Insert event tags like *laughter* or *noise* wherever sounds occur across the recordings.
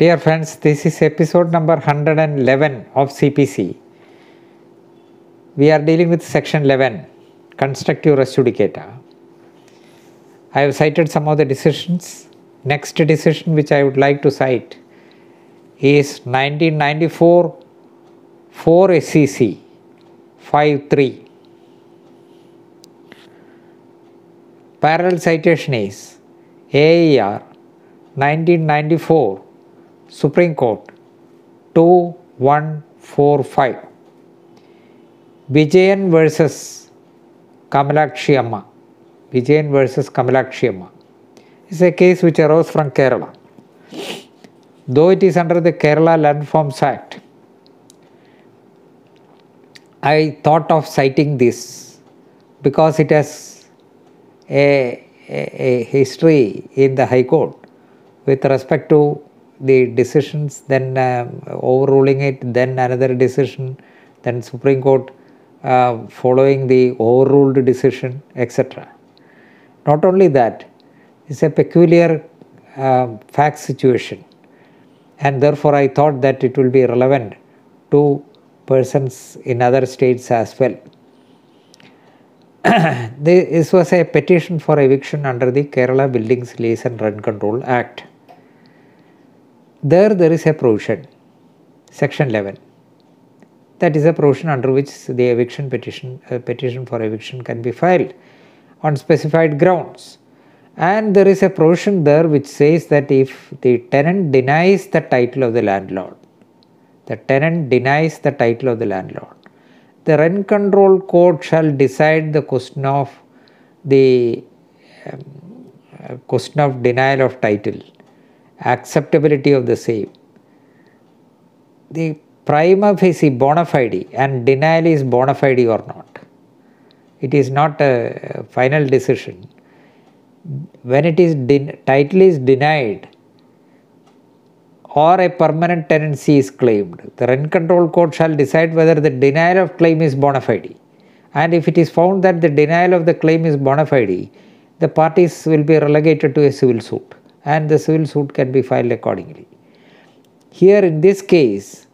Dear friends, this is episode number 111 of CPC. We are dealing with section 11, constructive res judicata. I have cited some of the decisions. Next decision which I would like to cite is 1994 4 SCC 53. Parallel citation is AIR 1994 Supreme Court 2145 Vijayan versus Kamalakshi Amma Vijayan versus Kamalakshi Amma is a case which arose from Kerala. Though it is under the Kerala Land Reforms Act, I thought of citing this because it has a history in the High Court with respect to the decisions, then um, overruling it, then another decision, then Supreme Court uh, following the overruled decision, etc. Not only that, it's a peculiar uh, fact situation, and therefore I thought that it will be relevant to persons in other states as well. *coughs* this was a petition for eviction under the Kerala Buildings Lease and Rent Control Act. There, there is a provision, section 11. That is a provision under which the eviction petition, uh, petition for eviction can be filed on specified grounds. And there is a provision there which says that if the tenant denies the title of the landlord, the tenant denies the title of the landlord, the rent control court shall decide the question of the um, uh, question of denial of title, acceptability of the same. The prima facie bona fide and denial is bona fide or not. It is not a final decision. When it is title is denied, or a permanent tenancy is claimed, the rent control court shall decide whether the denial of claim is bona fide. And if it is found that the denial of the claim is bona fide, the parties will be relegated to a civil suit and the civil suit can be filed accordingly. Here in this case,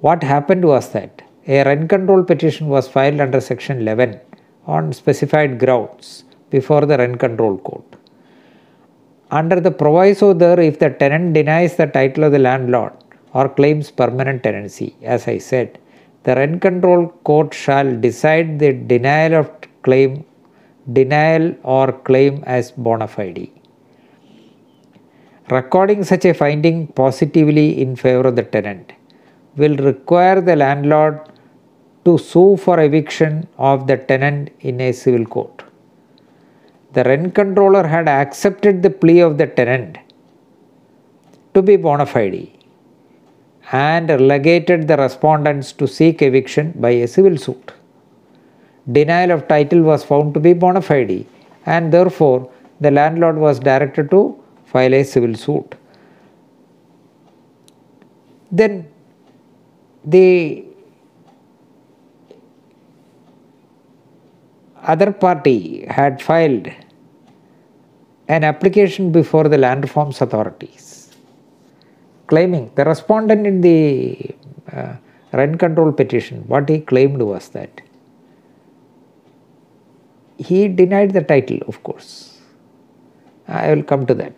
what happened was that a rent control petition was filed under section 11 on specified grounds before the rent control court under the proviso there if the tenant denies the title of the landlord or claims permanent tenancy as i said the rent control court shall decide the denial of claim denial or claim as bona fide recording such a finding positively in favor of the tenant will require the landlord to sue for eviction of the tenant in a civil court the rent controller had accepted the plea of the tenant to be bona fide and relegated the respondents to seek eviction by a civil suit. Denial of title was found to be bona fide and therefore the landlord was directed to file a civil suit. Then the other party had filed an application before the land reforms authorities claiming the respondent in the uh, rent control petition what he claimed was that he denied the title of course i will come to that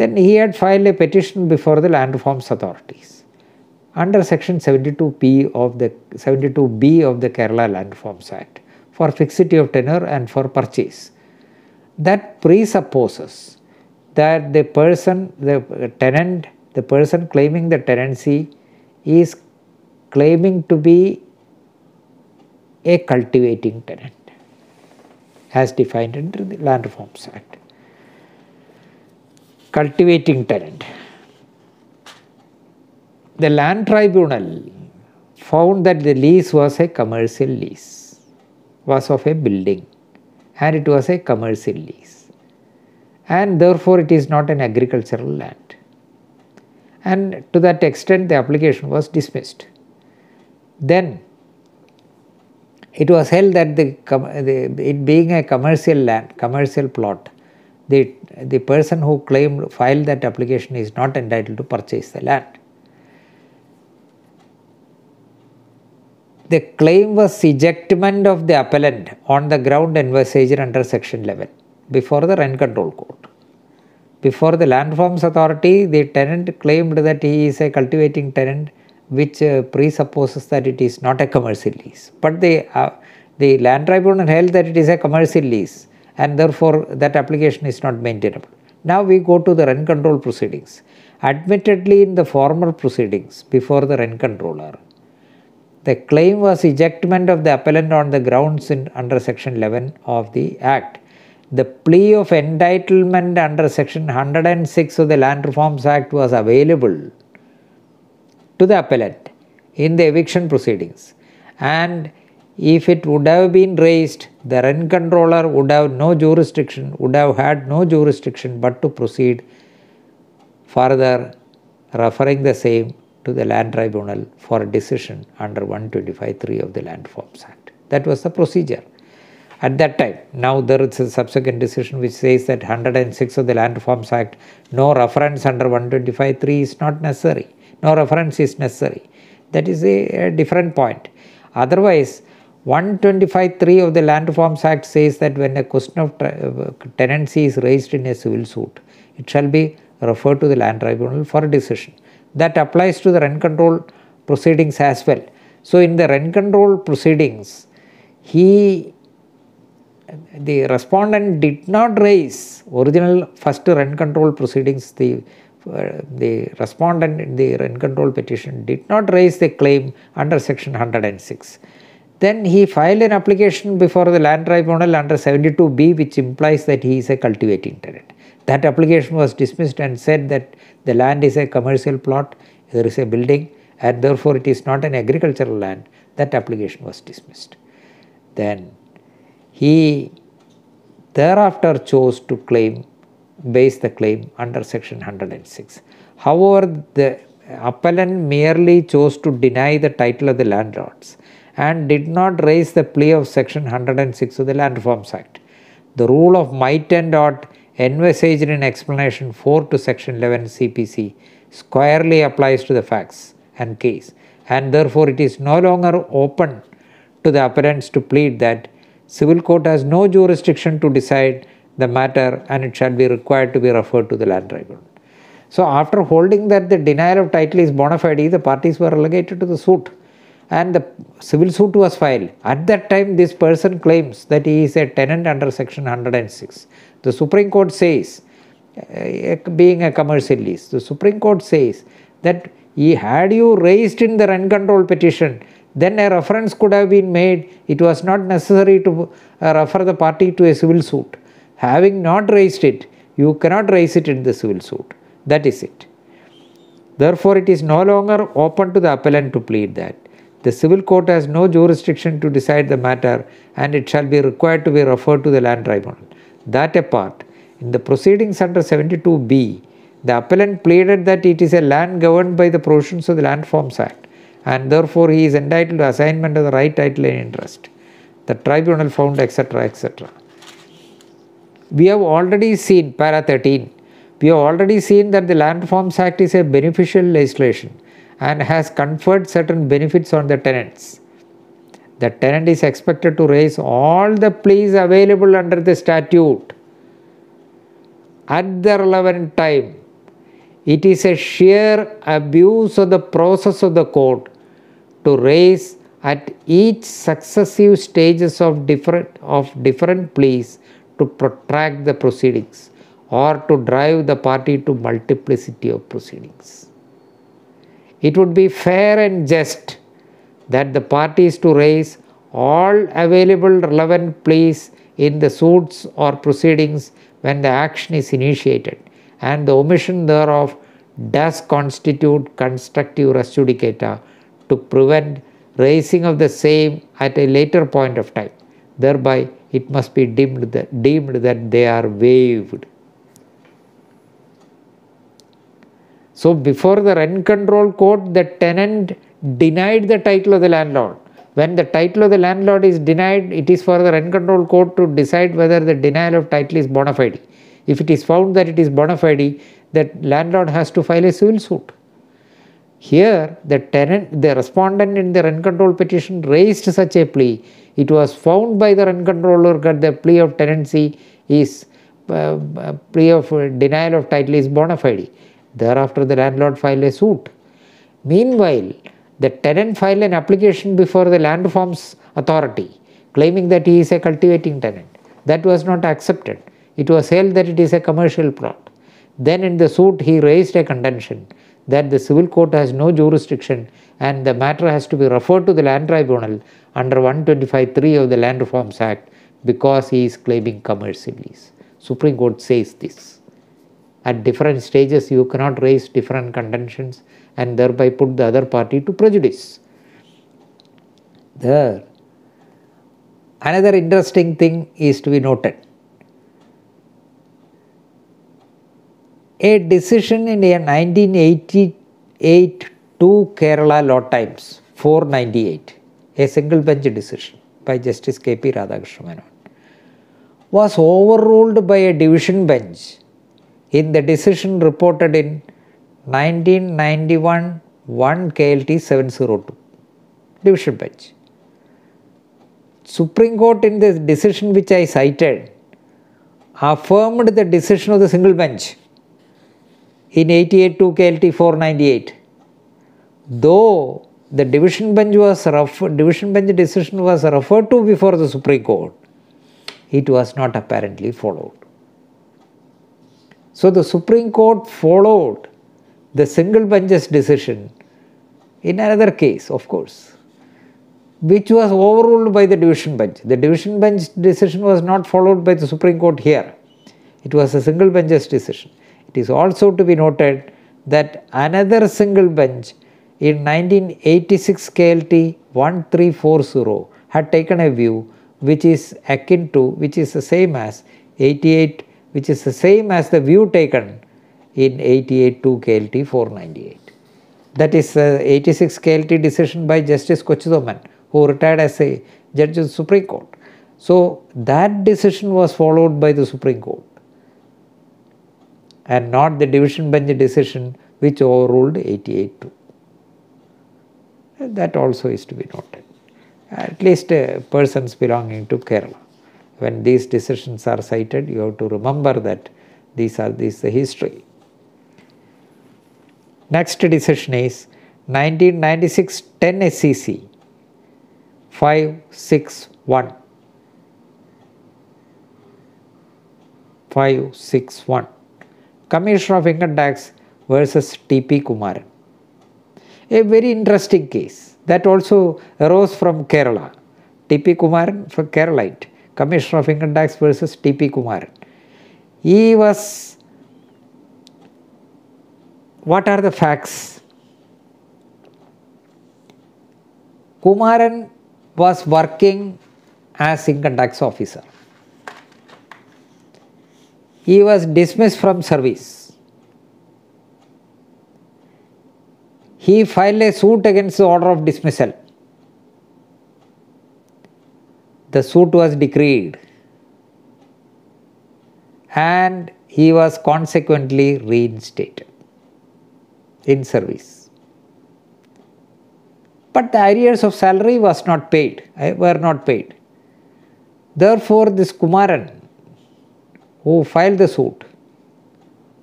then he had filed a petition before the land reforms authorities under section 72p of the 72b of the kerala land reforms act for fixity of tenure and for purchase. That presupposes that the person, the tenant, the person claiming the tenancy is claiming to be a cultivating tenant as defined under the Land Reforms Act. Cultivating tenant. The land tribunal found that the lease was a commercial lease was of a building and it was a commercial lease and therefore it is not an agricultural land and to that extent the application was dismissed then it was held that the, it being a commercial land commercial plot the, the person who claimed filed that application is not entitled to purchase the land. The claim was ejectment of the appellant on the ground envisaged under section 11 before the rent control court. Before the land forms authority, the tenant claimed that he is a cultivating tenant which uh, presupposes that it is not a commercial lease. But the, uh, the land tribunal held that it is a commercial lease and therefore that application is not maintainable. Now we go to the rent control proceedings. Admittedly, in the former proceedings before the rent controller, the claim was ejectment of the appellant on the grounds in, under section 11 of the Act. The plea of entitlement under section 106 of the Land Reforms Act was available to the appellant in the eviction proceedings and if it would have been raised, the rent controller would have no jurisdiction, would have had no jurisdiction but to proceed further, referring the same to the land tribunal for a decision under 125.3 of the Land Forms Act. That was the procedure at that time. Now there is a subsequent decision which says that 106 of the Land Reforms Act, no reference under 125.3 is not necessary, no reference is necessary. That is a, a different point. Otherwise, 125.3 of the Land Reforms Act says that when a question of tenancy is raised in a civil suit, it shall be referred to the land tribunal for a decision. That applies to the rent control proceedings as well. So, in the rent control proceedings, he the respondent did not raise original first rent control proceedings the uh, the respondent in the rent control petition did not raise the claim under section 106 then he filed an application before the land tribunal under 72b which implies that he is a cultivating tenant. That application was dismissed and said that the land is a commercial plot there is a building and therefore it is not an agricultural land. That application was dismissed. Then he thereafter chose to claim, base the claim under section 106. However, the appellant merely chose to deny the title of the landlords and did not raise the plea of section 106 of the Land Reforms Act. The rule of might and ought envisaged in explanation 4 to section 11 CPC squarely applies to the facts and case and therefore it is no longer open to the appellants to plead that Civil court has no jurisdiction to decide the matter and it shall be required to be referred to the land tribunal. So after holding that the denial of title is bona fide, the parties were relegated to the suit and the civil suit was filed. At that time this person claims that he is a tenant under section 106. The Supreme Court says, uh, being a commercial lease, the Supreme Court says that he had you raised in the rent control petition then a reference could have been made. It was not necessary to uh, refer the party to a civil suit. Having not raised it, you cannot raise it in the civil suit. That is it. Therefore, it is no longer open to the appellant to plead that. The civil court has no jurisdiction to decide the matter and it shall be required to be referred to the land tribunal. That apart, in the proceedings under 72b, the appellant pleaded that it is a land governed by the provisions of the Land Forms Act and therefore he is entitled to assignment of the right title and interest. The tribunal found etc. etc. We have already seen, para 13, we have already seen that the Land Reforms Act is a beneficial legislation and has conferred certain benefits on the tenants. The tenant is expected to raise all the pleas available under the statute at the relevant time it is a sheer abuse of the process of the court to raise at each successive stages of different of different pleas to protract the proceedings or to drive the party to multiplicity of proceedings. It would be fair and just that the parties to raise all available relevant pleas in the suits or proceedings when the action is initiated and the omission thereof does constitute constructive res judicata to prevent raising of the same at a later point of time. Thereby, it must be deemed that, deemed that they are waived. So, before the rent control court, the tenant denied the title of the landlord. When the title of the landlord is denied, it is for the rent control court to decide whether the denial of title is bona fide. If it is found that it is bona fide, that landlord has to file a civil suit. Here, the tenant, the respondent in the rent control petition raised such a plea. It was found by the rent controller that the plea of tenancy is uh, uh plea of denial of title is bona fide. Thereafter, the landlord filed a suit. Meanwhile, the tenant filed an application before the land reforms authority claiming that he is a cultivating tenant. That was not accepted. It was held that it is a commercial plot. Then in the suit he raised a contention that the civil court has no jurisdiction and the matter has to be referred to the land tribunal under 125.3 of the Land Reforms Act because he is claiming commercial lease. Supreme Court says this. At different stages you cannot raise different contentions and thereby put the other party to prejudice. There Another interesting thing is to be noted. A decision in 1988 to Kerala Law Times 498, a single bench decision by Justice K.P. Radhakrishnan was overruled by a division bench in the decision reported in 1991 1 KLT 702 division bench Supreme Court in the decision which I cited affirmed the decision of the single bench in 88 to KLT 498. Though the division bench was division bench decision was referred to before the Supreme Court, it was not apparently followed. So the Supreme Court followed the single bench's decision in another case, of course which was overruled by the division bench. The division bench decision was not followed by the Supreme Court here. It was a single bench's decision. It is also to be noted that another single bench in 1986 KLT 1340 had taken a view which is akin to, which is the same as 88, which is the same as the view taken in 88 2 KLT 498. That is uh, 86 KLT decision by Justice Kochu Thommen who retired as a judge of the Supreme Court. So that decision was followed by the Supreme Court and not the division bench decision which overruled 88 2. That also is to be noted. At least uh, persons belonging to Kerala. When these decisions are cited, you have to remember that these are this the history. Next decision is 1996 10 SCC 561 561 Commissioner of Income Tax versus TP Kumaran. A very interesting case that also arose from Kerala. TP Kumaran for Keralite, Commissioner of Income Tax versus TP Kumaran. He was what are the facts? Kumaran was working as income tax officer. He was dismissed from service. He filed a suit against the order of dismissal. The suit was decreed and he was consequently reinstated in service but the arrears of salary was not paid, eh, were not paid. Therefore, this Kumaran, who filed the suit,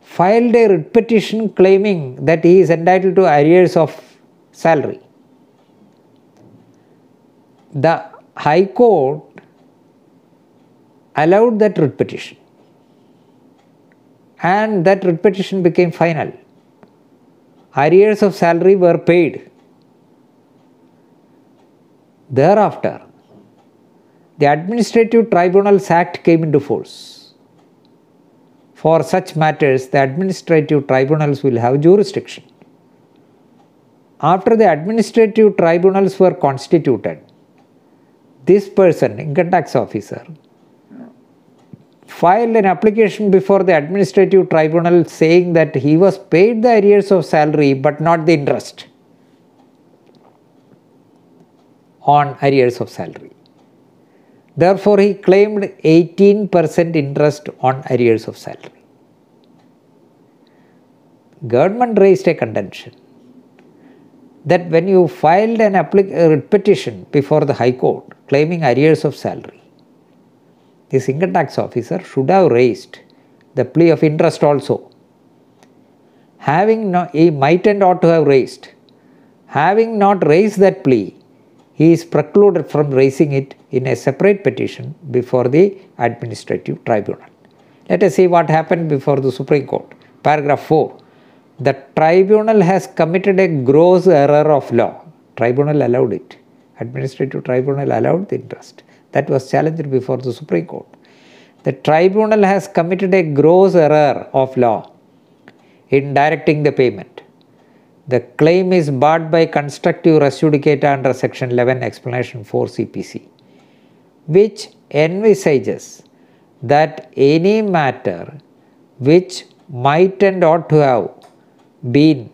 filed a writ petition claiming that he is entitled to arrears of salary. The High Court allowed that writ petition and that writ petition became final. Arrears of salary were paid Thereafter, the Administrative Tribunals Act came into force. For such matters, the administrative tribunals will have jurisdiction. After the administrative tribunals were constituted, this person, income tax officer, filed an application before the administrative tribunal saying that he was paid the arrears of salary but not the interest. on arrears of salary. Therefore, he claimed 18% interest on arrears of salary. Government raised a contention that when you filed an applic- uh, petition before the High Court claiming arrears of salary, this income tax officer should have raised the plea of interest also. Having not, he might and ought to have raised. Having not raised that plea, he is precluded from raising it in a separate petition before the administrative tribunal. Let us see what happened before the Supreme Court. Paragraph 4. The tribunal has committed a gross error of law. Tribunal allowed it. Administrative tribunal allowed the interest. That was challenged before the Supreme Court. The tribunal has committed a gross error of law in directing the payment. The claim is barred by constructive res judicata under section 11 explanation 4 CPC, which envisages that any matter which might and ought to have been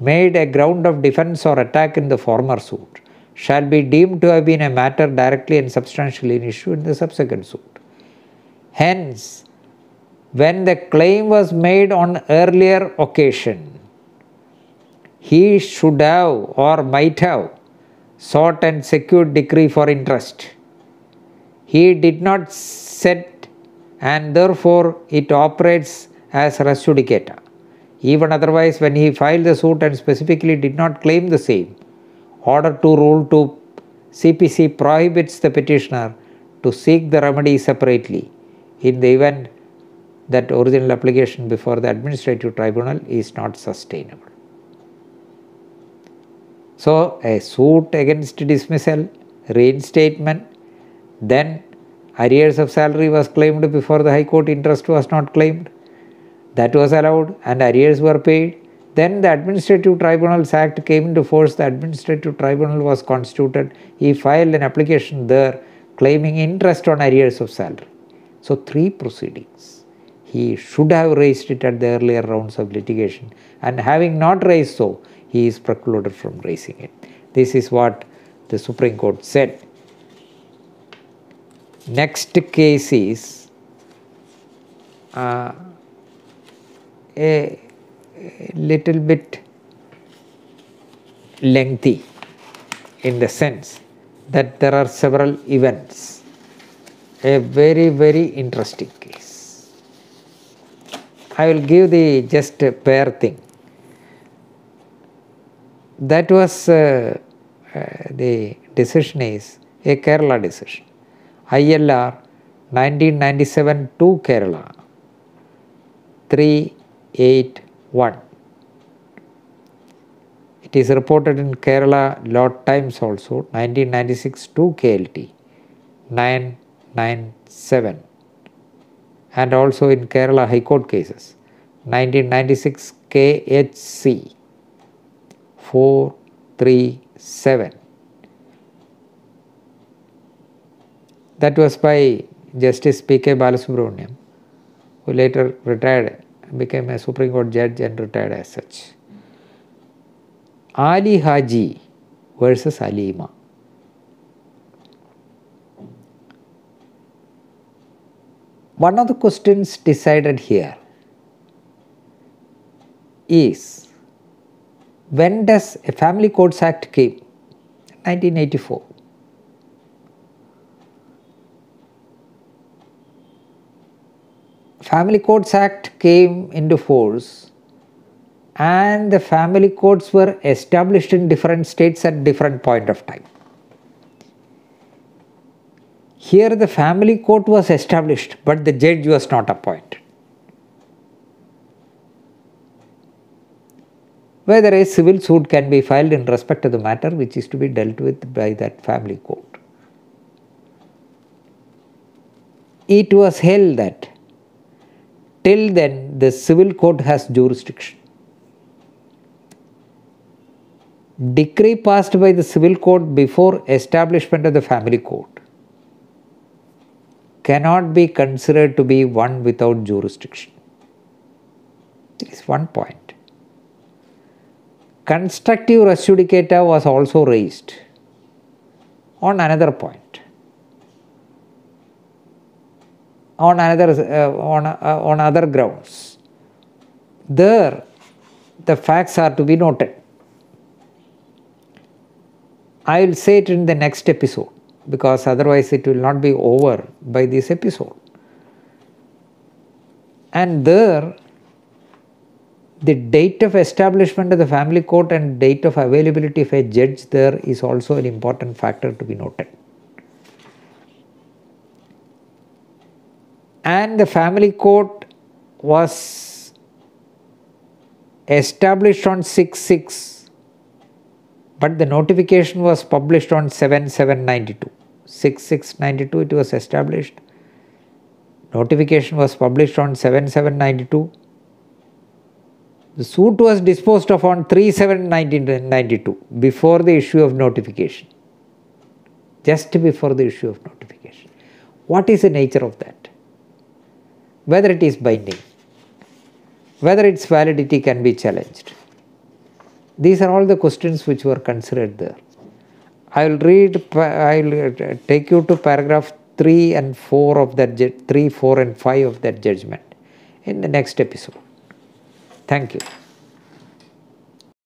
made a ground of defense or attack in the former suit shall be deemed to have been a matter directly and substantially in issue in the subsequent suit. Hence, when the claim was made on earlier occasion, he should have or might have sought and secured decree for interest. He did not set and therefore it operates as res judicata. Even otherwise, when he filed the suit and specifically did not claim the same, Order 2 Rule 2 CPC prohibits the petitioner to seek the remedy separately in the event that original application before the administrative tribunal is not sustainable. So, a suit against dismissal, reinstatement, then arrears of salary was claimed before the High Court, interest was not claimed that was allowed and arrears were paid. Then the Administrative Tribunals Act came into force, the Administrative Tribunal was constituted. He filed an application there claiming interest on arrears of salary. So, three proceedings. He should have raised it at the earlier rounds of litigation, and having not raised so, he is precluded from raising it. This is what the Supreme Court said. Next case is uh, a little bit lengthy in the sense that there are several events. A very, very interesting case. I will give the just bare thing. That was uh, uh, the decision is a Kerala decision. ILR 1997 to Kerala 3 8 1. It is reported in Kerala Law Times also 1996 2 KLT 997 and also in Kerala High Court cases 1996 KHC 437. That was by Justice P.K. Balasubramanyan, who later retired became a Supreme Court judge and retired as such. Ali Haji versus Alima. One of the questions decided here is when does a Family Courts Act came? 1984. Family Courts Act came into force and the family courts were established in different states at different point of time. Here the family court was established but the judge was not appointed. Whether a civil suit can be filed in respect to the matter which is to be dealt with by that family court. It was held that Till then, the civil court has jurisdiction. Decree passed by the civil court before establishment of the family court cannot be considered to be one without jurisdiction. This is one point. Constructive res judicata was also raised on another point. On another uh, on, uh, on other grounds. There, the facts are to be noted. I will say it in the next episode because otherwise it will not be over by this episode. And there, the date of establishment of the family court and date of availability of a judge there is also an important factor to be noted. And the family court was established on 6 6, but the notification was published on 7 7 92. 6 6 92 it was established. Notification was published on 7 7 92 the suit was disposed of on 3 7 1992 before the issue of notification. Just before the issue of notification. What is the nature of that? Whether it is binding, whether its validity can be challenged. These are all the questions which were considered there. I will read, I will take you to paragraph 3 and 4 of that, 3, 4 and 5 of that judgment in the next episode. Thank you.